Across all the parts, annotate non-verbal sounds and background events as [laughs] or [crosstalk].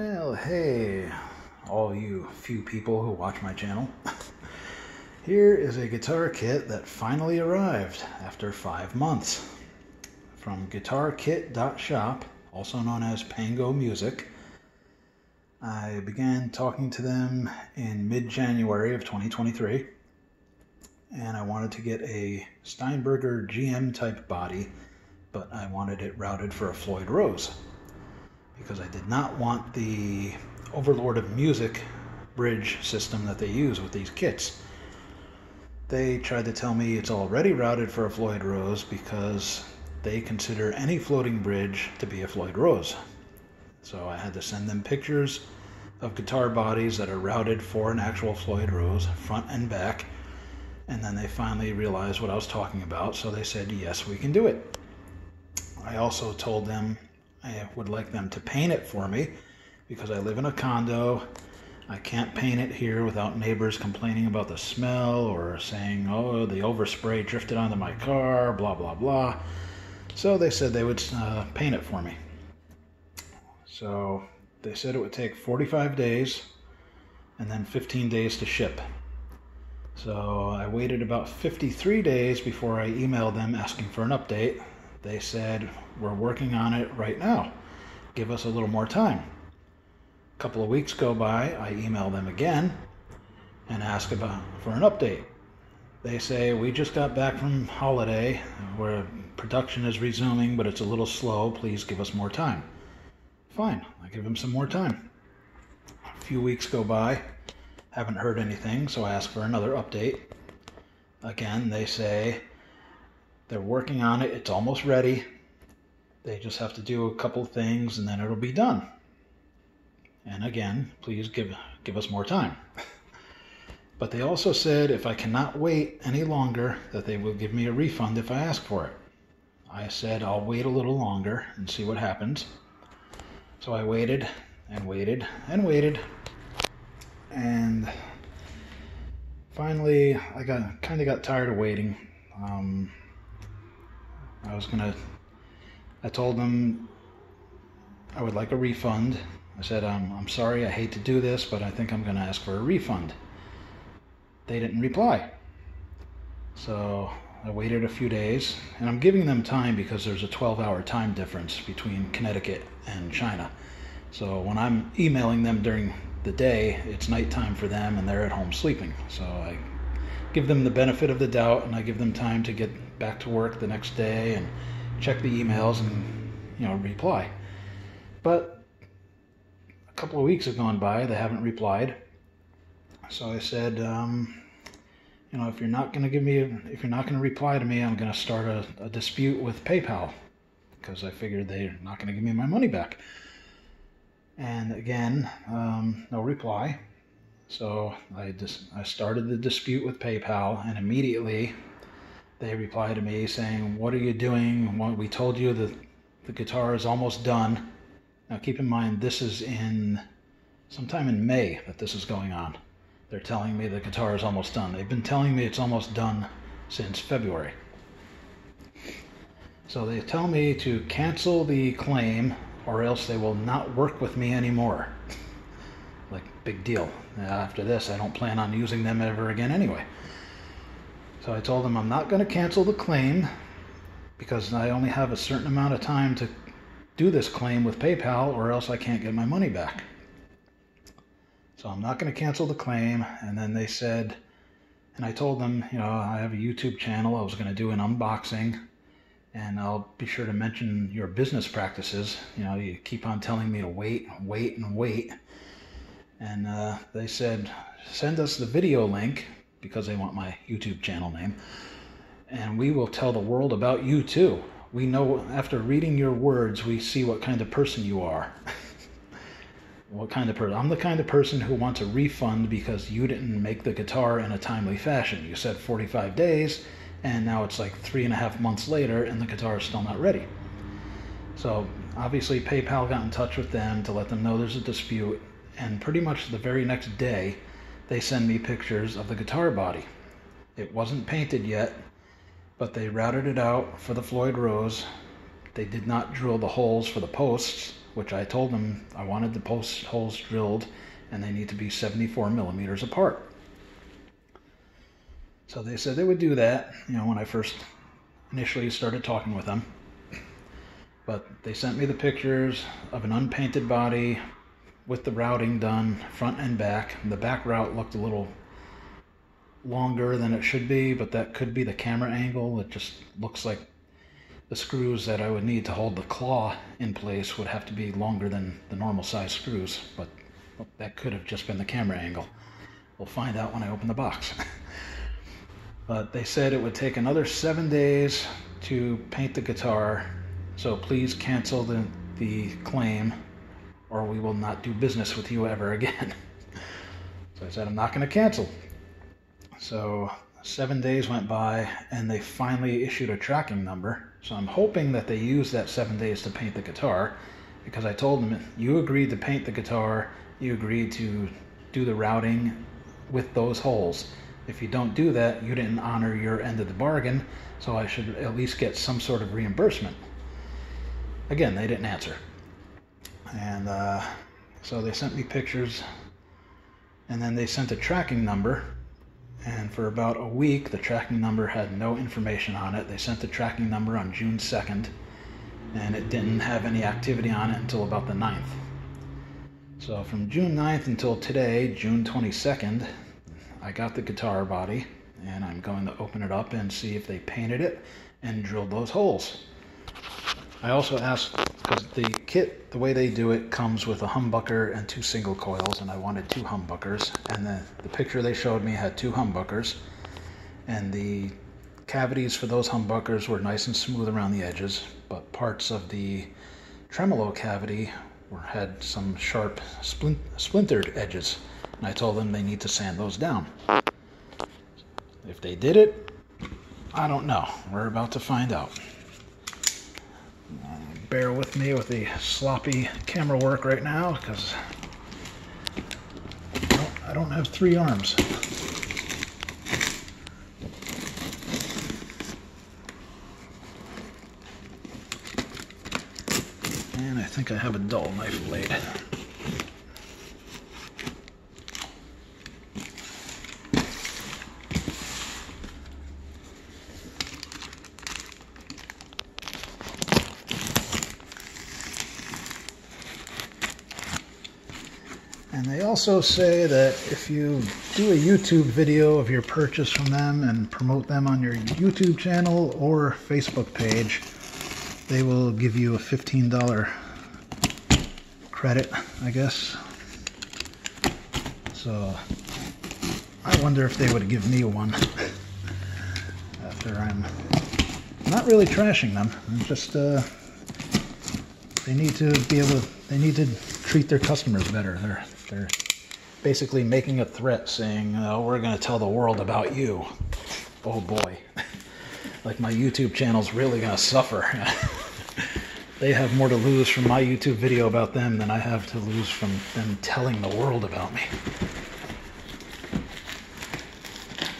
Well, hey, all you few people who watch my channel. [laughs] Here is a guitar kit that finally arrived after five months. From guitarkit.shop, also known as Pango Music. I began talking to them in mid January of 2023, and I wanted to get a Steinberger GM type body, but I wanted it routed for a Floyd Rose because I did not want the Overlord of Music bridge system that they use with these kits. They tried to tell me it's already routed for a Floyd Rose because they consider any floating bridge to be a Floyd Rose. So I had to send them pictures of guitar bodies that are routed for an actual Floyd Rose, front and back. And then they finally realized what I was talking about, so they said, yes, we can do it. I also told them I would like them to paint it for me because I live in a condo. I can't paint it here without neighbors complaining about the smell or saying, oh, the overspray drifted onto my car, blah, blah, blah. So they said they would uh, paint it for me. So they said it would take 45 days and then 15 days to ship. So I waited about 53 days before I emailed them asking for an update. They said, We're working on it right now. Give us a little more time. A couple of weeks go by, I email them again and ask about for an update. They say, We just got back from holiday where production is resuming, but it's a little slow. Please give us more time. Fine, I give them some more time. A few weeks go by, haven't heard anything, so I ask for another update. Again, they say, they're working on it. It's almost ready. They just have to do a couple things and then it'll be done. And again, please give give us more time. [laughs] but they also said if I cannot wait any longer that they will give me a refund if I ask for it. I said I'll wait a little longer and see what happens. So I waited and waited and waited. And finally I got kind of got tired of waiting. Um, I was gonna, I told them I would like a refund. I said, I'm, I'm sorry, I hate to do this, but I think I'm gonna ask for a refund. They didn't reply. So I waited a few days, and I'm giving them time because there's a 12 hour time difference between Connecticut and China. So when I'm emailing them during the day, it's nighttime for them and they're at home sleeping. So I give them the benefit of the doubt and I give them time to get back to work the next day and check the emails and you know reply. But a couple of weeks have gone by, they haven't replied. So I said, um, you know, if you're not going to give me, a, if you're not going to reply to me, I'm going to start a, a dispute with PayPal because I figured they're not going to give me my money back. And again, um, no reply. So I just I started the dispute with PayPal, and immediately they reply to me saying, "What are you doing? we told you that the guitar is almost done." Now keep in mind this is in sometime in May that this is going on. They're telling me the guitar is almost done. They've been telling me it's almost done since February. So they tell me to cancel the claim or else they will not work with me anymore. [laughs] like, big deal. After this, I don't plan on using them ever again anyway. So I told them I'm not going to cancel the claim because I only have a certain amount of time to do this claim with PayPal or else I can't get my money back. So I'm not going to cancel the claim. And then they said, and I told them, you know, I have a YouTube channel. I was going to do an unboxing and I'll be sure to mention your business practices. You know, you keep on telling me to wait, wait, and wait. And uh, they said, send us the video link because they want my YouTube channel name. And we will tell the world about you too. We know after reading your words, we see what kind of person you are. [laughs] what kind of person? I'm the kind of person who wants a refund because you didn't make the guitar in a timely fashion. You said 45 days, and now it's like three and a half months later, and the guitar is still not ready. So obviously, PayPal got in touch with them to let them know there's a dispute, and pretty much the very next day, they send me pictures of the guitar body. It wasn't painted yet, but they routed it out for the Floyd Rose. They did not drill the holes for the posts, which I told them I wanted the post holes drilled and they need to be 74 millimeters apart. So they said they would do that, you know, when I first initially started talking with them. But they sent me the pictures of an unpainted body with the routing done front and back. The back route looked a little longer than it should be, but that could be the camera angle. It just looks like the screws that I would need to hold the claw in place would have to be longer than the normal size screws, but that could have just been the camera angle. We'll find out when I open the box. [laughs] but they said it would take another seven days to paint the guitar so please cancel the, the claim or we will not do business with you ever again. [laughs] so I said, I'm not going to cancel. So seven days went by and they finally issued a tracking number. So I'm hoping that they use that seven days to paint the guitar because I told them, you agreed to paint the guitar, you agreed to do the routing with those holes. If you don't do that, you didn't honor your end of the bargain, so I should at least get some sort of reimbursement. Again, they didn't answer. And uh, so they sent me pictures, and then they sent a tracking number. And for about a week, the tracking number had no information on it. They sent the tracking number on June 2nd, and it didn't have any activity on it until about the 9th. So from June 9th until today, June 22nd, I got the guitar body, and I'm going to open it up and see if they painted it and drilled those holes. I also asked, because the kit, the way they do it, comes with a humbucker and two single coils, and I wanted two humbuckers. And the, the picture they showed me had two humbuckers, and the cavities for those humbuckers were nice and smooth around the edges, but parts of the tremolo cavity were, had some sharp splint, splintered edges. And I told them they need to sand those down. If they did it, I don't know. We're about to find out bear with me with the sloppy camera work right now because I don't have three arms. And I think I have a dull knife blade. And they also say that if you do a YouTube video of your purchase from them and promote them on your YouTube channel or Facebook page, they will give you a $15 credit, I guess. So I wonder if they would give me one [laughs] after I'm not really trashing them. I'm just uh, they need to be able to, they need to treat their customers better. They're they're basically making a threat saying, oh, we're going to tell the world about you. Oh boy. [laughs] like my YouTube channel's really going to suffer. [laughs] they have more to lose from my YouTube video about them than I have to lose from them telling the world about me.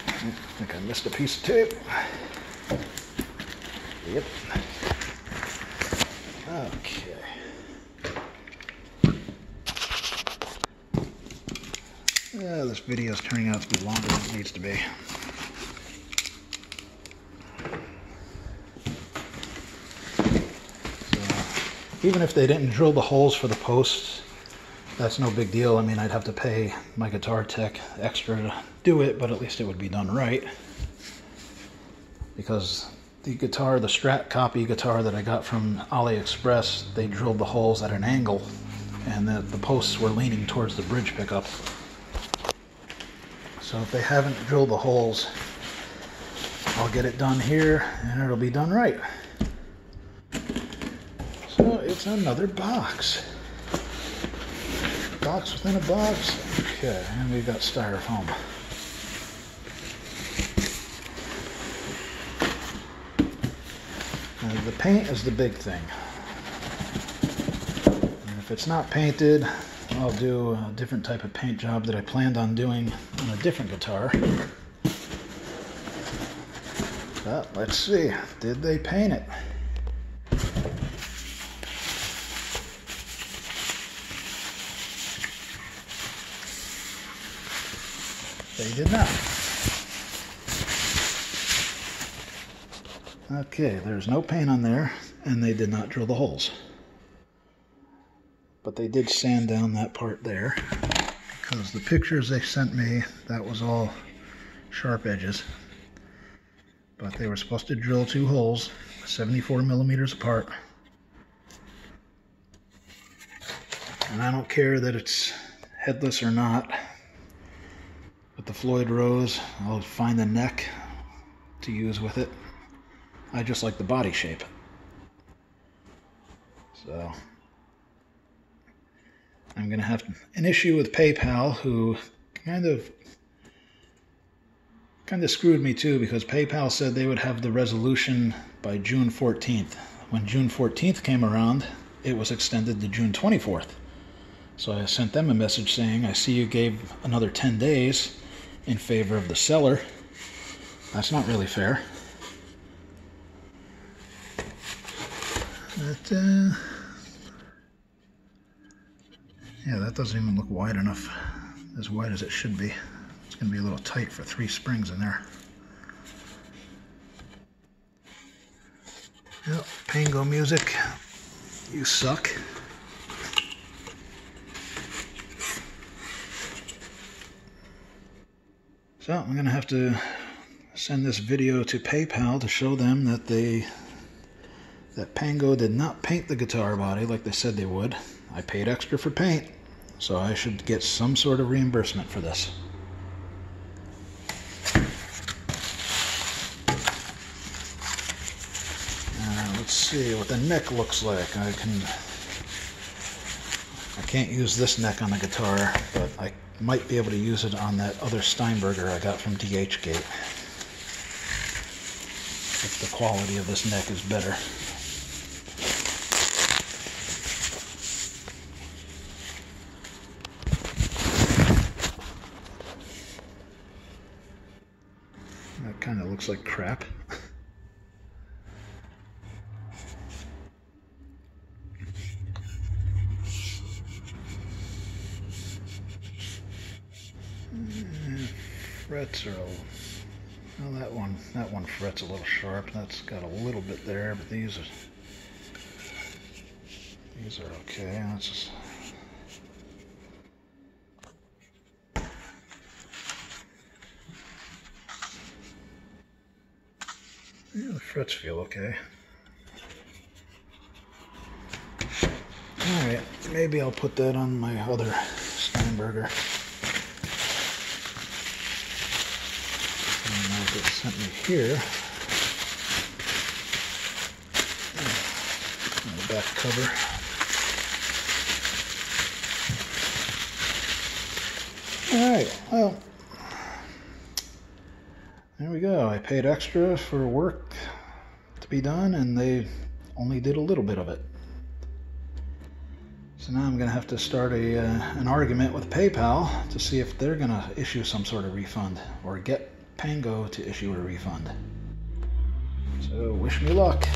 I think I missed a piece of tape. Yep. Okay. Yeah, this video is turning out to be longer than it needs to be. Even if they didn't drill the holes for the posts, that's no big deal. I mean, I'd have to pay my guitar tech extra to do it, but at least it would be done right. Because the guitar, the Strat copy guitar that I got from AliExpress, they drilled the holes at an angle and the, the posts were leaning towards the bridge pickup. So if they haven't drilled the holes, I'll get it done here and it'll be done right. So it's another box. Box within a box. Okay, and we've got styrofoam. The paint is the big thing. And if it's not painted, I'll do a different type of paint job that I planned on doing on a different guitar. But let's see, did they paint it? They did not. Okay, there's no paint on there, and they did not drill the holes. But they did sand down that part there, because the pictures they sent me, that was all sharp edges. But they were supposed to drill two holes, 74 millimeters apart. And I don't care that it's headless or not. With the Floyd Rose, I'll find the neck to use with it. I just like the body shape. So I'm going to have an issue with PayPal who kind of kind of screwed me too because PayPal said they would have the resolution by June 14th. When June 14th came around, it was extended to June 24th. So I sent them a message saying, I see you gave another 10 days in favor of the seller. That's not really fair. But, uh, yeah, that doesn't even look wide enough, as wide as it should be. It's going to be a little tight for three springs in there. Yep, Pango Music, you suck. So I'm going to have to send this video to PayPal to show them that they that Pango did not paint the guitar body like they said they would. I paid extra for paint, so I should get some sort of reimbursement for this. Uh, let's see what the neck looks like. I can I can't use this neck on the guitar, but I might be able to use it on that other Steinberger I got from DHgate. If the quality of this neck is better. That kind of like crap. Mm, frets are, well that one, that one fret's a little sharp. That's got a little bit there, but these are, these are okay. That's just, yeah, the frets feel okay. Alright, maybe I'll put that on my other Steinberger. that sent me here. the back cover. Alright, well, there we go. I paid extra for work to be done, and they only did a little bit of it. So now I'm going to have to start a, uh, an argument with PayPal to see if they're going to issue some sort of refund or get Pango to issue a refund. So wish me luck.